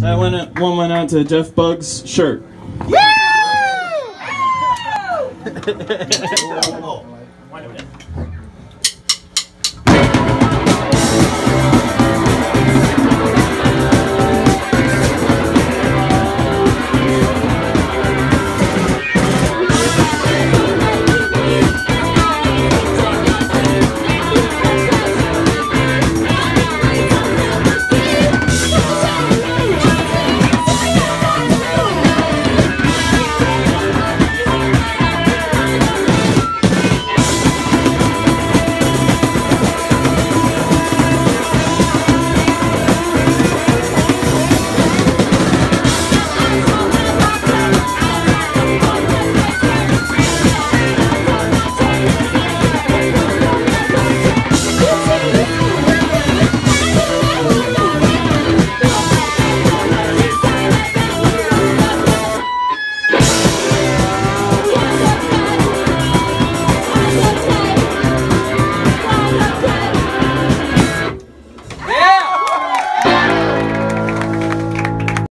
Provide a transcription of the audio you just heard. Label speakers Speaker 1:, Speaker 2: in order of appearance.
Speaker 1: That one, one went out to Jeff Bug's shirt.